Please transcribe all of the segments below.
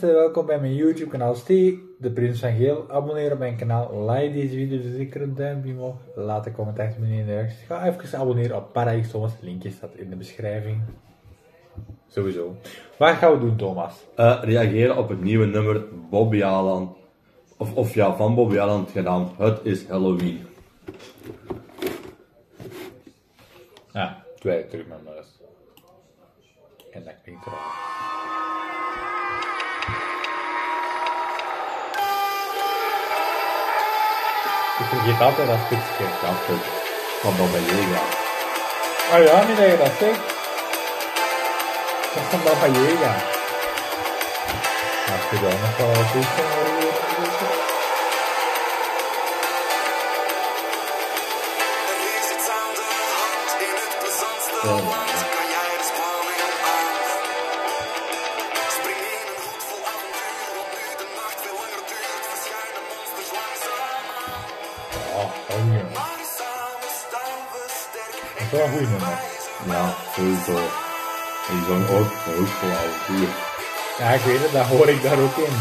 mensen, welkom bij mijn YouTube kanaal Stee, de Prins van Geel. Abonneer op mijn kanaal, like deze video, dus zeker een duimpje omhoog. Laat een comment achter beneden in de reacties. Ga even abonneren op Paradise Thomas, linkje staat in de beschrijving. Sowieso. Wat gaan we doen Thomas? Eh, reageren op het nieuwe nummer Bobby Alan. Of, of ja, van Bobby Alan gedaan. Het is Halloween. Ja, twee terug met mijn rust. En dat klinkt er al. Ik vergeet altijd dat stukje. Ja, goed. Van Bobby Yaga. Oh ja, nu dat je dat zegt. Dat is van Baba wel een goeie nummer. Ja, sowieso. Die zong ook hoek vol avontuur. Ja, ik weet het, dat hoor ik daar ook in.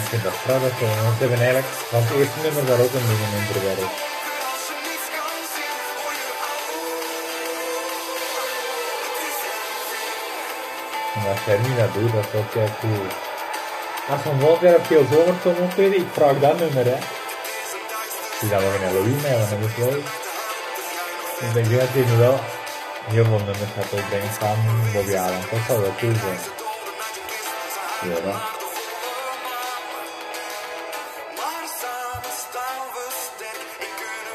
Ik vind dat prachtig, hoor, want ze hebben eigenlijk van het eerste nummer daar ook een ding in verwerkt. Als je je En als Jeremy dat doet, dat is ook heel cool. Als we volgend jaar op veel zomer komen optreden, ik vraag dat nummer, hè. Die dat nog in Halloween mee, want dat is leuk. Ik denk dat hij nu wel heel veel nummers gaat opbrengen van Bobby Allen. Dat zou wel cool zijn. Ja, dat. Maar samen staan we sterk en kunnen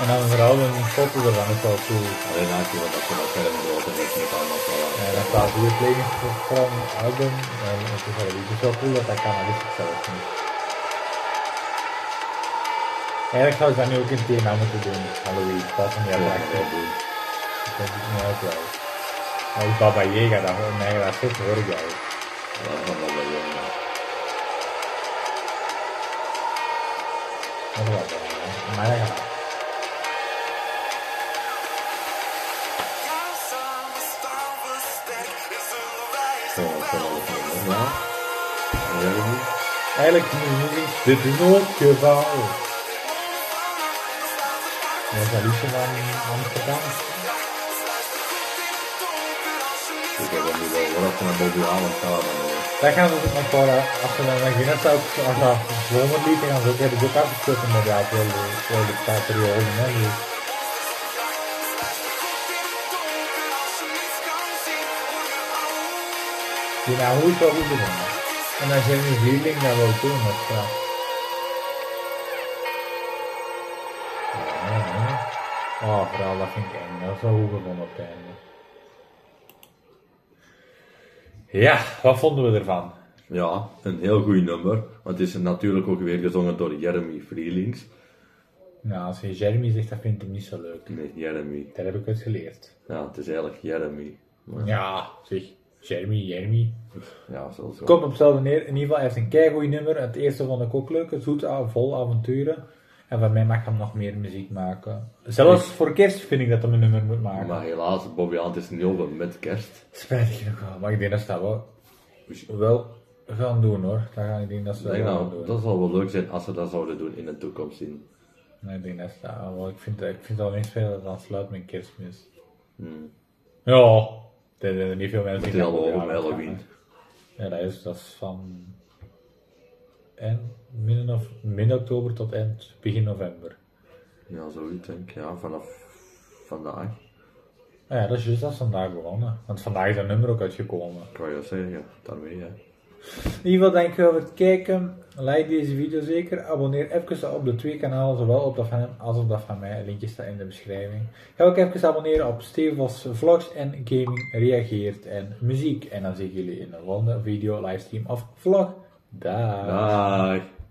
En dan vooral een foto ervan is wel cool. Alleen had je wat dat je dat verder moet lopen, dat je het allemaal zo Ja, dan staat hier playing from album. En het is wel het is wel cool dat dat kan, dat wist ik zelf niet. Eigenlijk zou ik dat nu ook in thema moeten doen, Halloween. Dat is een heel wel doen. Dat denk ik niet uit wel. Maar ik Baba Yaga, dat hoor, nee, dat zit hoor ik Bobby Yaga. Dat is wel wel. Maar dat gaat. Eigenlijk nu is dit in ook geval. Dat is wel van Amsterdam. Ik heb nu wel als je naar Bobby eh, Daar gaan ze ook nog voor, eh, als dan naar Guinness zou, als dat dan gaan ze ook, afgesloten met voor de, voor de paar perioden, hè. Dus. Die nou hoe is wel goed begonnen. En dan zijn we vierling dat wel doen, dat. Oh, vooral dat vind ik eng, dat is goed begonnen op het einde. Ja, wat vonden we ervan? Ja, een heel goed nummer. Want het is natuurlijk ook weer gezongen door Jeremy Freelings. Nou, als je Jeremy zegt, dat vind ik niet zo leuk. Nee, Jeremy. Dat heb ik uit geleerd. Ja, het is eigenlijk Jeremy. Maar, Ja, zeg, Jeremy, Jeremy. ja, zo zo. Komt op hetzelfde neer. In ieder geval, hij heeft een keigoed nummer. Het eerste vond ik ook leuk. Het zoet, vol avonturen. En van mij mag hij nog meer muziek maken. Zelfs voor kerst vind ik dat hij een nummer moet maken. Maar helaas, Bobby Alan is niet over met kerst. Spijtig genoeg wel. Maar ik denk dat ze dat wel, wel gaan doen hoor. Dat ga ik denk dat ze dat wel gaan nou, doen. dat zou wel leuk zijn als ze dat zouden doen in de toekomst zien. Nee, ik denk dat ze dat wel. Ik vind, ik vind het al niet veel dan sluit met kerstmis. Hmm. Ja, er zijn niet veel mensen Het die dat over gaan, Halloween. Ja, dat is, dat is van eind, midden, of, midden oktober tot eind, begin november. Ja, zoiets denk ik. Ja, vanaf vandaag. Ah ja, dat is juist dat is vandaag begonnen. Want vandaag is dat nummer ook uitgekomen. Kan je zeggen, daarmee hè. In ieder geval, dankjewel voor het kijken. Like deze video zeker. Abonneer even op de twee kanalen, zowel op dat van hem als op dat van mij. Linkje staat in de beschrijving. Ga ook even abonneren op Stevos Vlogs en Gaming Reageert en Muziek. En dan zie ik jullie in de volgende video, livestream of vlog. Daag. Dag.